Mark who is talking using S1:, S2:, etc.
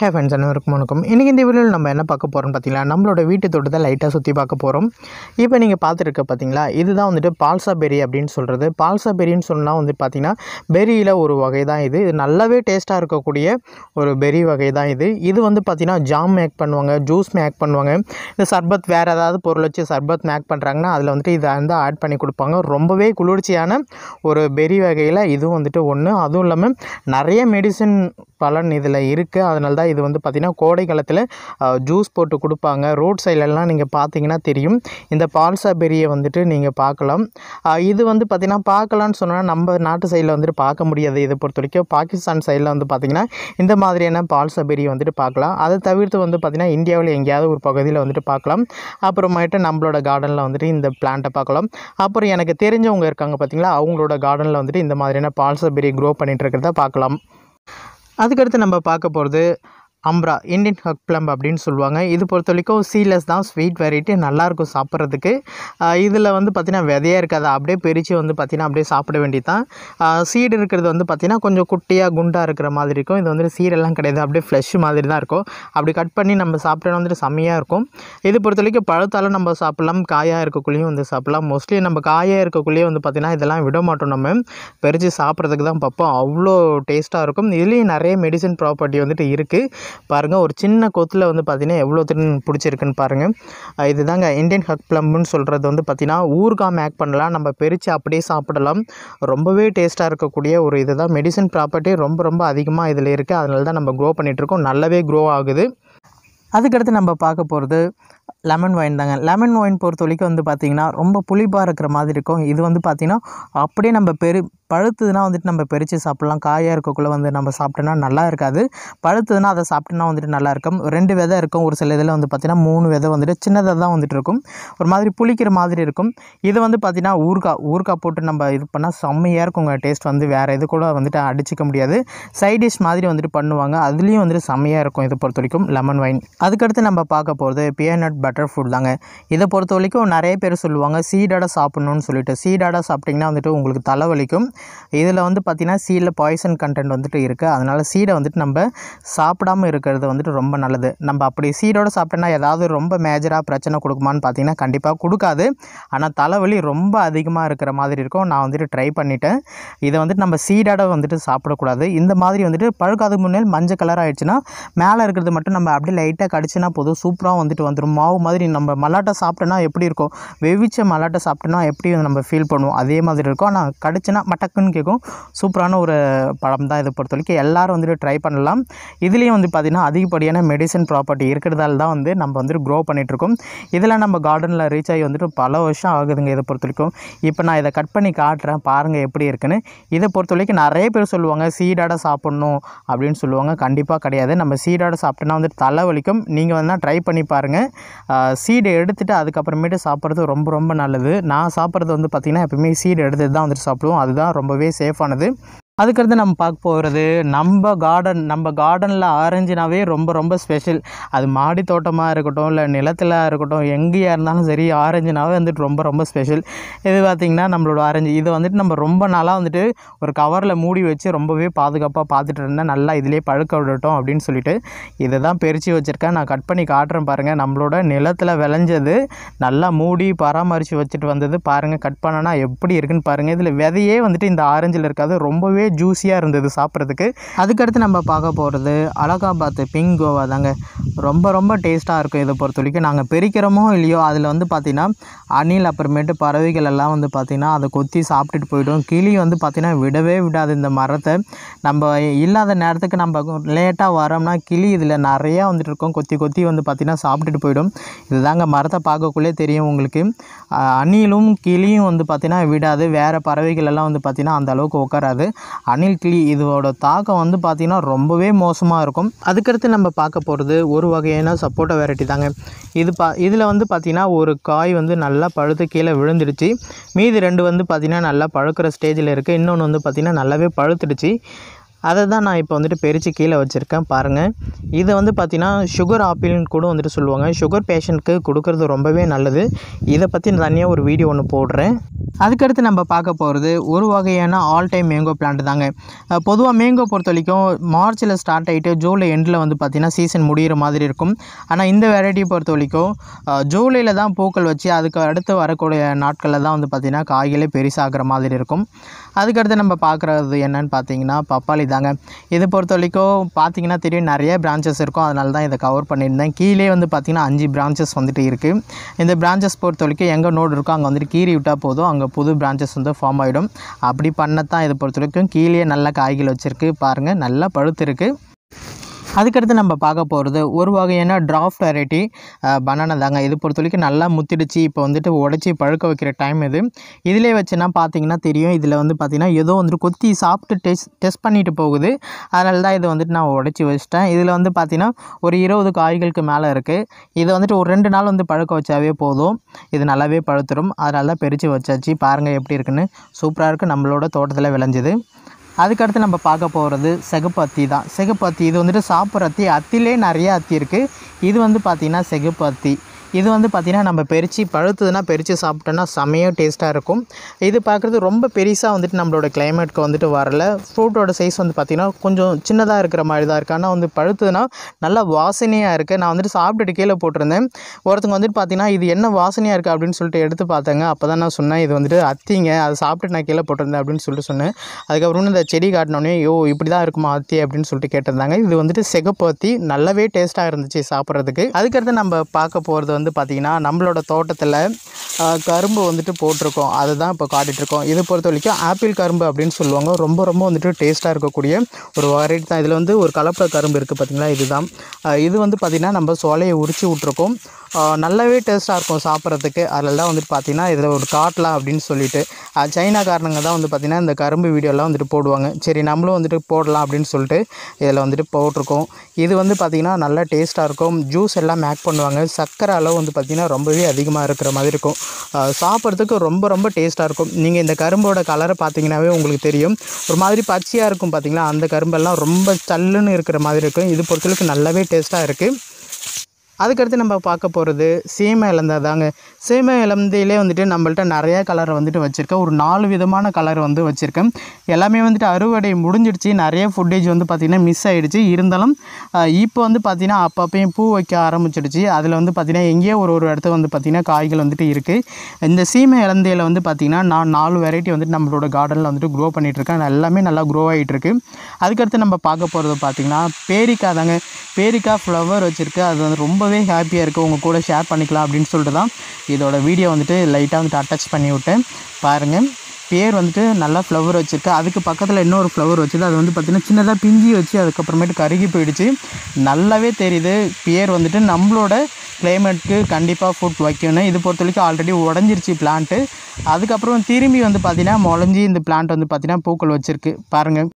S1: Hey friends அனைவருக்கும் வணக்கம். இன்றைக்கி இந்த வீடியோவில் நம்ம என்ன பார்க்க போகிறோம்னு பார்த்தீங்களா? நம்மளோட வீட்டு தோட்டத்தை லைட்டாக சுற்றி பார்க்க போகிறோம் இப்போ நீங்கள் பார்த்துருக்க பார்த்தீங்களா? இதுதான் வந்துட்டு பால்சா பெரி அப்படின்னு சொல்கிறது பால்சா பெரின்னு சொன்னால் வந்து பார்த்தீங்கன்னா பெரியில் ஒரு வகை தான் இது. இது நல்லாவே டேஸ்ட்டாக இருக்கக்கூடிய ஒரு பெரி வகை தான் இது. இது வந்து பார்த்திங்கன்னா ஜாம் மேக் பண்ணுவாங்க ஜூஸ் மேக் பண்ணுவாங்க. இந்த சர்பத் வேறு ஏதாவது பொருள் வச்சு சர்பத் மேக் பண்ணுறாங்கன்னா அதில் வந்துட்டு இதை வந்து ஆட் பண்ணி கொடுப்பாங்க. ரொம்பவே குளிர்ச்சியான ஒரு பெரி வகையில் இதுவும் வந்துட்டு ஒன்று அதுவும் இல்லாமல் நிறைய மெடிசன் பலன் இதில் இருக்குது அதனால தான் இது வந்து பார்த்திங்கன்னா கோடை காலத்தில் ஜூஸ் போட்டு கொடுப்பாங்க. ரோட் சைட்லலாம் நீங்கள் பார்த்தீங்கன்னா தெரியும். இந்த பால்சா பெரியை வந்துட்டு நீங்கள் பார்க்கலாம் இது வந்து பார்த்திங்கன்னா பார்க்கலான்னு சொன்னால் நம்ம நாட்டு சைடில் வந்துட்டு பார்க்க முடியாது. இதை பொறுத்த வரைக்கும் பாகிஸ்தான் சைடில் வந்து பார்த்திங்கன்னா இந்த மாதிரியான பால்சா பெரியை வந்துட்டு பார்க்கலாம் அதை தவிர்த்து வந்து பார்த்திங்கன்னா இந்தியாவில் எங்கேயாவது ஒரு பகுதியில் வந்துட்டு பார்க்கலாம் அப்புறமேட்டு நம்மளோட கார்டனில் வந்துட்டு இந்த பிளான்ட்டை பார்க்கலாம் அப்புறம் எனக்கு தெரிஞ்சவங்க இருக்காங்க பார்த்திங்களா அவங்களோட கார்டனில் வந்துட்டு இந்த மாதிரியான பால்சா பெரி க்ரோ பண்ணிகிட்டு இருக்கிறத பார்க்கலாம் அதுக்கடுத்து நம்ம பார்க்க போகிறது அம்ப்ரா இண்டியன் ஹக் பிளம் அப்படின்னு சொல்லுவாங்க. இது பொறுத்த வரைக்கும் சீலஸ் தான் ஸ்வீட் வெரைட்டி நல்லாயிருக்கும் சாப்பிட்றதுக்கு. இதில் வந்து பார்த்திங்கன்னா விதையாக இருக்காது. அப்படியே பிரித்து வந்து பார்த்திங்கன்னா அப்படியே சாப்பிட வேண்டியது தான் சீடு இருக்கிறது வந்து பார்த்திங்கன்னா கொஞ்சம் குட்டியாக குண்டாக இருக்கிற மாதிரி இருக்கும். இது வந்துட்டு சீடெல்லாம் கிடையாது. அப்படியே ஃப்ளஷ் மாதிரி தான் இருக்கும். அப்படி கட் பண்ணி நம்ம சாப்பிட்டோன்னா வந்துட்டு செம்மையாக இருக்கும். இது பொறுத்த வரைக்கும் பழுத்தாலும் நம்ம சாப்பிட்லாம். காயாக இருக்கக்குள்ளேயும் வந்து சாப்பிட்லாம். மோஸ்ட்லி நம்ம காயாக இருக்கக்குள்ளேயே வந்து பார்த்திங்கன்னா இதெல்லாம் விட மாட்டோம் நம்ம. பறித்து சாப்பிட்றதுக்கு தான் பார்ப்போம். அவ்வளோ டேஸ்ட்டாக இருக்கும். இதுலேயும் நிறைய மெடிசன் ப்ராப்பர்ட்டி வந்துட்டு இருக்குது பாருங்கள் ஒரு சின்ன கொத்தில் வந்து பார்த்திங்கன்னா எவ்வளோ திறன் பிடிச்சிருக்குன்னு பாருங்கள் இதுதாங்க இந்தியன் ஹக் ப்ளம்னு சொல்கிறது வந்து பார்த்திங்கன்னா ஊறுகாய் மேக் பண்ணலாம் நம்ம பிரித்து அப்படியே சாப்பிடலாம். ரொம்பவே டேஸ்ட்டாக இருக்கக்கூடிய ஒரு இதுதான். மெடிசன் ப்ராப்பர்ட்டி ரொம்ப ரொம்ப அதிகமாக இதில் இருக்குது அதனால தான் நம்ம க்ரோ பண்ணிகிட்ருக்கோம் நல்லாவே க்ரோ ஆகுது. அதுக்கடுத்து நம்ம பார்க்க போகிறது லெமன் ஒயின் தாங்க. லெமன் ஒயின் பொறுத்த வரைக்கும் வந்து பார்த்திங்கன்னா ரொம்ப புளிப்பாக இருக்கிற மாதிரி இருக்கும். இது வந்து பார்த்திங்கன்னா அப்படியே நம்ம பெரு பழுத்துதுன்னா வந்துட்டு நம்ம பறித்து சாப்பிட்லாம். காயாக இருக்கக்குள்ளே வந்து நம்ம சாப்பிட்டோன்னா நல்லா இருக்காது. பழுத்துதுன்னா அதை சாப்பிட்டோன்னா வந்துட்டு நல்லா இருக்கும். ரெண்டு விதை இருக்கும். ஒரு சில இதில் வந்து பார்த்திங்கன்னா மூணு விதை வந்துட்டு சின்னதாக தான் வந்துட்டு இருக்கும். ஒரு மாதிரி புளிக்கிற மாதிரி இருக்கும். இது வந்து பார்த்திங்கன்னா ஊறுகாய் ஊறுகாய் போட்டு நம்ம இது பண்ணால் செம்மையாக இருக்குங்க. டேஸ்ட் வந்து வேறு இது கூட வந்துட்டு அடிச்சிக்க முடியாது. சைட் டிஷ் மாதிரி வந்துட்டு பண்ணுவாங்க. அதுலேயும் வந்துட்டு செம்மையாக இருக்கும். இதை பொறுத்த வரைக்கும் லெமன் வைன் அதுக்கடுத்து நம்ம பார்க்க போகிறது பியனட் பட்டர் ஃபுட் தாங்க. இதை பொறுத்த வரைக்கும் நிறைய பேர் சொல்லுவாங்க சீடாட சாப்பிட்ணுன்னு சொல்லிட்டு. சீடாட சாப்பிட்டிங்கன்னா வந்துட்டு உங்களுக்கு தலைவலிக்கும். இதில் வந்து பார்த்திங்கன்னா சீடில் பாய்சன் கண்டென்ட் வந்துட்டு இருக்குது அதனால் சீடை வந்துட்டு நம்ம சாப்பிடாம இருக்கிறது வந்துட்டு ரொம்ப நல்லது. நம்ம அப்படி சீடோட சாப்பிட்டோன்னா ஏதாவது ரொம்ப மேஜராக பிரச்சனை கொடுக்குமான்னு பார்த்தீங்கன்னா கண்டிப்பாக கொடுக்காது. ஆனால் தலைவலி ரொம்ப அதிகமாக இருக்கிற மாதிரி இருக்கும். நான் வந்துட்டு ட்ரை பண்ணிட்டேன். இதை வந்துட்டு நம்ம சீடோட வந்துட்டு சாப்பிடக்கூடாது. இந்த மாதிரி வந்துட்டு பழுக்காதுக்கு முன்னே மஞ்சள் கலர் ஆகிடுச்சுன்னா மேலே இருக்கிறது மட்டும் நம்ம அப்படியே லைட்டாக கடிச்சுனா போதும். சூப்பராக வந்துட்டு வந்துடும் மாவு மாதிரி நம்ம மல்லாட்டை சாப்பிட்டோன்னா எப்படி இருக்கும்? வெவிச்ச மல்லாட்டை சாப்பிட்டோன்னா எப்படி நம்ம ஃபீல் பண்ணுவோம்? அதே மாதிரி இருக்கும். ஆனால் கடிச்சுன்னா மட்டக்குன்னு கேட்கும். சூப்பரான ஒரு பழம் தான் இதை பொறுத்த வரைக்கும். எல்லோரும் வந்துட்டு ட்ரை பண்ணலாம். இதுலேயும் வந்து பார்த்திங்கன்னா அதிகப்படியான மெடிசன் ப்ராப்பர்ட்டி இருக்கிறதால தான் வந்து நம்ம வந்துட்டு க்ரோ பண்ணிகிட்ருக்கோம் இதெல்லாம் நம்ம கார்டனில் ரீச் ஆகி வந்துட்டு பல வருஷம் ஆகுதுங்க இதை பொறுத்த வரைக்கும். இப்போ நான் இதை கட் பண்ணி காட்டுறேன். பாருங்கள் எப்படி இருக்குன்னு. இதை பொறுத்த வரைக்கும் நிறைய பேர் சொல்லுவாங்க சீடாட சாப்பிட்ணும் அப்படின்னு சொல்லுவாங்க. கண்டிப்பாக கிடையாது. நம்ம சீடாட சாப்பிட்டோன்னா வந்துட்டு தலைவலிக்கும் நீங்கள் வந்து ட்ரை பண்ணி பாருங்கள் சீடை எடுத்துகிட்டு அதுக்கப்புறமேட்டு சாப்பிட்றது ரொம்ப ரொம்ப நல்லது. நான் சாப்பிட்றது வந்து பார்த்திங்கன்னா எப்பவுமே சீடு எடுத்துட்டு தான் வந்துட்டு சாப்பிடுவோம். அதுதான் ரொம்பவே சேஃபானது அதுக்கடுத்து நம்ம பார்க்க போகிறது நம்ம கார்டன் நம்ம கார்டனில் ஆரஞ்சுனாவே ரொம்ப ரொம்ப ஸ்பெஷல் அது மாடி தோட்டமாக இருக்கட்டும் இல்லை நிலத்தில் இருக்கட்டும் எங்கேயா இருந்தாலும் சரி ஆரஞ்சுனாவே வந்துட்டு ரொம்ப ரொம்ப ஸ்பெஷல் இது பார்த்திங்கன்னா நம்மளோட ஆரஞ்சு. இது வந்துட்டு நம்ம ரொம்ப நாளாக வந்துட்டு ஒரு கவரில் மூடி வச்சு ரொம்பவே பாதுகாப்பாக பார்த்துட்டு இருந்தேன். நல்லா இதிலே பழுக்க விடட்டும் அப்படின்னு சொல்லிட்டு இதை தான் பிரித்து வச்சுருக்கேன். நான் கட் பண்ணி காட்டுறேன் பாருங்கள் நம்மளோட நிலத்தில் விளைஞ்சது நல்லா மூடி பராமரித்து வச்சுட்டு வந்தது பாருங்கள் கட் பண்ணனா எப்படி இருக்குன்னு பாருங்கள் இதில் விதையே வந்துட்டு இந்த ஆரஞ்சில் இருக்காது. ரொம்பவே ஜூஸியாக இருந்தது சாப்பிட்றதுக்கு. அதுக்கடுத்து நம்ம பார்க்க போகிறது அலகாபாத் பிங்க் கோவா தாங்க. ரொம்ப ரொம்ப டேஸ்ட்டாக இருக்கும் இதை பொறுத்த வரைக்கும் நாங்கள் பிரிக்கிறோமோ இல்லையோ அதில் வந்து பார்த்திங்கன்னா அணில் அப்புறமேட்டு பறவைகள் எல்லாம் வந்து பார்த்திங்கன்னா அதை கொத்தி சாப்பிட்டுட்டு போயிடும். கிளி வந்து பார்த்திங்கன்னா விடவே விடாது இந்த மரத்தை. நம்ம இல்லாத நேரத்துக்கு நம்ம லேட்டாக வரோம்னா கிளி இதில் நிறையா வந்துட்டு இருக்கும். கொத்தி கொத்தி வந்து பார்த்திங்கன்னா சாப்பிட்டுட்டு போயிடும். இதுதாங்க மரத்தை பார்க்கக்குள்ளே தெரியும் உங்களுக்கு. அணிலும் கிளியும் வந்து பார்த்திங்கன்னா விடாது. வேறு பறவைகள் எல்லாம் வந்து பார்த்திங்கன்னா அந்த அளவுக்கு உட்காராது அணில் கிளி இதோட தாக்கம் வந்து பார்த்திங்கன்னா ரொம்பவே மோசமாக இருக்கும். அதுக்கடுத்து நம்ம பார்க்க போகிறது ஒரு வகையான சப்போட்டா வெரைட்டி தாங்க. இது பா இதில் வந்து பார்த்திங்கன்னா ஒரு காய் வந்து நல்லா பழுத்து கீழே விழுந்துடுச்சு. மீதி ரெண்டு வந்து பார்த்திங்கன்னா நல்லா பழுக்கிற ஸ்டேஜில் இருக்குது இன்னொன்று வந்து பார்த்திங்கன்னா நல்லாவே பழுத்துடுச்சு. அதை தான் நான் இப்போ வந்துட்டு பெரிச்சு கீழே வச்சுருக்கேன் பாருங்கள் இதை வந்து பார்த்திங்கன்னா சுகர் ஆப்பிள்னு கூட வந்துட்டு சொல்லுவாங்க. சுகர் பேஷண்ட்டுக்கு கொடுக்கறது ரொம்பவே நல்லது. இதை பற்றி நான் தனியாக ஒரு வீடியோ ஒன்று போடுறேன். அதுக்கடுத்து நம்ம பார்க்க போகிறது ஒரு வகையான ஆல் டைம் மேங்கோ பிளான்ட் தாங்க பொதுவாக மேங்கோ பொறுத்த வரைக்கும் மார்ச்சில் ஸ்டார்ட் ஆகிட்டு ஜூலை எண்டில் வந்து பார்த்திங்கன்னா சீசன் முடிகிற மாதிரி இருக்கும். ஆனால் இந்த வெரைட்டியை பொறுத்த வரைக்கும் ஜூலையில் தான் பூக்கள் வச்சு அதுக்கு அடுத்து வரக்கூடிய நாட்களில் தான் வந்து பார்த்திங்கன்னா காய்களே பெருசாகிற மாதிரி இருக்கும். அதுக்கடுத்து நம்ம பார்க்குறது என்னன்னு பார்த்தீங்கன்னா பப்பாளி தாங்க. இதை பொறுத்த வரைக்கும் பார்த்தீங்கன்னா தெரியும் நிறைய பிரான்ச்சஸ் இருக்கும். அதனால தான் இதை கவர் பண்ணியிருந்தேன். கீழே வந்து பார்த்திங்கன்னா அஞ்சு பிரான்ச்சஸ் வந்துட்டு இருக்குது இந்த பிரான்ச்சஸ் பொறுத்த வரைக்கும் எங்கே நோடு இருக்கோ அங்கே வந்துட்டு கீறி விட்டால் போதும். அங்கே புது பிரான்ச்சஸ் வந்து ஃபார்ம் ஆகிடும் அப்படி பண்ணத்தான் இதை பொறுத்த வரைக்கும் கீழே நல்ல காய்கள் வச்சுருக்கு. பாருங்கள் நல்லா பழுத்து இருக்குது அதுக்கடுத்து நம்ம பார்க்க போகிறது ஒரு வகையான ட்ராஃப்ட் வெரைட்டி பனானா தாங்க. இது பொறுத்த வரைக்கும் நல்லா முத்திடுச்சு. இப்போ வந்துட்டு உடச்சி பழுக்க வைக்கிற டைம் இது. இதிலே வச்சுன்னா பார்த்தீங்கன்னா தெரியும். இதில் வந்து பார்த்திங்கன்னா ஏதோ வந்துட்டு கொத்தி சாப்பிட்டு டெஸ்ட் டெஸ்ட் பண்ணிட்டு போகுது. அதனால தான் இதை வந்துட்டு நான் உடச்சி வச்சிட்டேன். இதில் வந்து பார்த்திங்கன்னா ஒரு இருபது காய்களுக்கு மேலே இருக்குது இதை வந்துட்டு ஒரு ரெண்டு நாள் வந்து பழுக்க வச்சாவே போதும். இது நல்லாவே பழுத்துரும். அதனால தான் பெரிச்சு வச்சாச்சு. பாருங்கள் எப்படி இருக்குன்னு. சூப்பராக இருக்குது நம்மளோட தோட்டத்தில் விளைஞ்சிது. அதுக்கடுத்து நம்ம பார்க்க போகிறது சிகப்பு அத்தி தான். சிகப்பு அத்தி இது வந்துட்டு சாப்பிட்ற அத்தி. அத்திலே நிறைய அத்தி இருக்குது இது வந்து பார்த்திங்கன்னா சிகப்பு அத்தி. இது வந்து பார்த்திங்கன்னா நம்ம பெரிச்சு பழுத்ததுன்னா பெரிச்சு சாப்பிட்டோன்னா செமையாக டேஸ்ட்டாக இருக்கும். இது பார்க்குறது ரொம்ப பெருசாக வந்துட்டு நம்மளோட கிளைமேட்க்கு வந்துட்டு வரல. ஃப்ரூட்டோட சைஸ் வந்து பார்த்திங்கன்னா கொஞ்சம் சின்னதாக இருக்கிற மாதிரி தான் இருக்குது ஆனால் வந்து பழுத்ததுன்னா நல்லா வாசனையாக இருக்குது நான் வந்துட்டு சாப்பிட்டுட்டு கீழே போட்டிருந்தேன். ஒருத்தங்க வந்துட்டு பார்த்தீங்கன்னா இது என்ன வாசனையாக இருக்குது அப்படின்னு சொல்லிட்டு எடுத்து பார்த்தாங்க. அப்போ தான் நான் சொன்னேன் இது வந்துட்டு அத்திங்க. அதை சாப்பிட்டு நான் கீழே போட்டிருந்தேன். அப்படின்னு சொல்லிட்டு சொன்னேன். அதுக்கப்புறம் இந்த செடி காட்டினோடனே யோ இப்படி தான் இருக்குமா அத்தி? அப்படின்னு சொல்லிட்டு கேட்டிருந்தாங்க. இது வந்துட்டு சிகப்பு அத்தி நல்லாவே டேஸ்ட்டாக இருந்துச்சு சாப்பிட்றதுக்கு. அதுக்கடுத்து நம்ம பார்க்க போகிறது வந்து பார்த்திங்கன்னா நம்மளோட தோட்டத்தில் கரும்பு வந்துட்டு போட்டிருக்கோம். அதை தான் இப்போ காட்டிகிட்ருக்கோம் இதை பொறுத்த வரைக்கும் ஆப்பிள் கரும்பு அப்படின்னு சொல்லுவாங்க. ரொம்ப ரொம்ப வந்துட்டு டேஸ்ட்டாக இருக்கக்கூடிய ஒரு வெரைட்டி தான். இதில் வந்து ஒரு கலப்பட கரும்பு இருக்குது பார்த்திங்களா? இதுதான். இது வந்து பார்த்திங்கன்னா நம்ம சோலையை உரிச்சு விட்ருக்கோம் நல்லாவே டேஸ்ட்டாக இருக்கும் சாப்பிட்றதுக்கு. அதில் தான் வந்துட்டு பார்த்திங்கன்னா இதில் ஒரு காட்டலாம் அப்படின்னு சொல்லிட்டு சைனா சைனாக்காரனுங்க தான் வந்து பார்த்திங்கன்னா இந்த கரும்பு வீடியோலாம் வந்துட்டு போடுவாங்க. சரி நம்மளும் வந்துட்டு போடலாம் அப்படின்னு சொல்லிட்டு இதில் வந்துட்டு போட்டிருக்கோம். இது வந்து பார்த்திங்கன்னா நல்லா டேஸ்ட்டாக இருக்கும். ஜூஸ் எல்லாம் மேக் பண்ணுவாங்க. சர்க்கரை அளவு வந்து பார்த்திங்கன்னா ரொம்பவே அதிகமாக இருக்கிற மாதிரி இருக்கும். சாப்பிட்றதுக்கு ரொம்ப ரொம்ப டேஸ்ட்டாக இருக்கும். நீங்கள் இந்த கரும்போட கலரை பார்த்தீங்கன்னாவே உங்களுக்கு தெரியும். ஒரு மாதிரி பச்சையாக இருக்கும் பார்த்தீங்களா அந்த கரும்பெல்லாம் ரொம்ப சல்லுன்னு இருக்கிற மாதிரி இருக்கும். இது பொறுத்தளவுக்கு நல்லாவே டேஸ்ட்டாக இருக்குது அதுக்கடுத்து நம்ம பார்க்க போகிறது சீமை இலந்தை தாங்க. சீமை இலந்தையிலே வந்துட்டு நம்மள்ட்ட நிறையா கலர் வந்துட்டு வச்சுருக்கேன். ஒரு நாலு விதமான கலர் வந்து வச்சுருக்கேன். எல்லாமே வந்துட்டு அறுவடை முடிஞ்சிடுச்சு. நிறைய ஃபுட்டேஜ் வந்து பார்த்திங்கன்னா மிஸ் ஆகிடுச்சு இருந்தாலும் இப்போ வந்து பார்த்திங்கன்னா அப்பப்பையும் பூ வைக்க ஆரம்பிச்சிடுச்சு. அதில் வந்து பார்த்திங்கன்னா எங்கேயோ ஒரு ஒரு இடத்துல வந்து பார்த்திங்கன்னா காய்கள் வந்துட்டு இருக்குது இந்த சீமை இலந்தையில் வந்து பார்த்திங்கன்னா நான் நாலு வெரைட்டி வந்துட்டு நம்மளோட கார்டனில் வந்துட்டு க்ரோ பண்ணிகிட்ருக்கேன் எல்லாமே நல்லா க்ரோ ஆகிட்டுருக்கு அதுக்கடுத்து நம்ம பார்க்க போகிறது பார்த்திங்கன்னா பேரிக்காய் தாங்க. பேரிக்காய் ஃப்ளவர் வச்சுருக்கு. அது வந்து ரொம்ப ரொம்பவே ஹாப்பியாக இருக்குது உங்கள் கூட ஷேர் பண்ணிக்கலாம் அப்படின்னு சொல்லிட்டு தான் இதோட வீடியோ வந்துட்டு லைட்டாக வந்துட்டு அட்டாச் பண்ணி விட்டேன். பாருங்கள் பேர் வந்துட்டு நல்லா ஃப்ளவர் வச்சுருக்கு. அதுக்கு பக்கத்தில் இன்னொரு ஃப்ளவர் வச்சுது அது வந்து பார்த்திங்கன்னா சின்னதாக பிஞ்சி வச்சு அதுக்கப்புறமேட்டு கருகி போயிடுச்சு. நல்லாவே தெரியுது. பேர் வந்துட்டு நம்மளோட கிளைமேட்டுக்கு கண்டிப்பாக ஃபுட் வைக்கணும். இது பொறுத்த வரைக்கும் ஆல்ரெடி உடஞ்சிருச்சு பிளான்ட்டு அதுக்கப்புறம் திரும்பி வந்து பார்த்திங்கன்னா முளைஞ்சி இந்த பிளான்ட் வந்து பார்த்திங்கன்னா பூக்கள் வச்சுருக்கு. பாருங்கள்